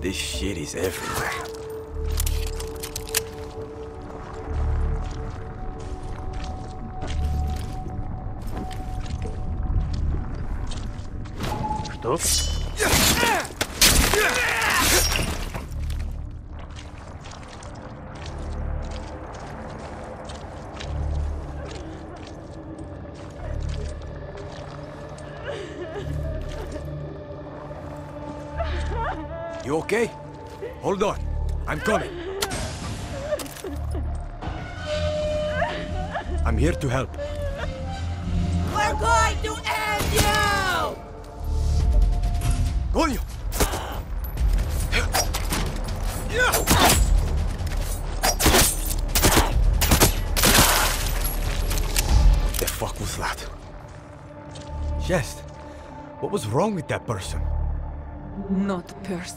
This shit is everywhere. Что? You okay? Hold on. I'm coming. I'm here to help. We're going to end you! Coño! What the fuck was that? Jest, what was wrong with that person? Not person.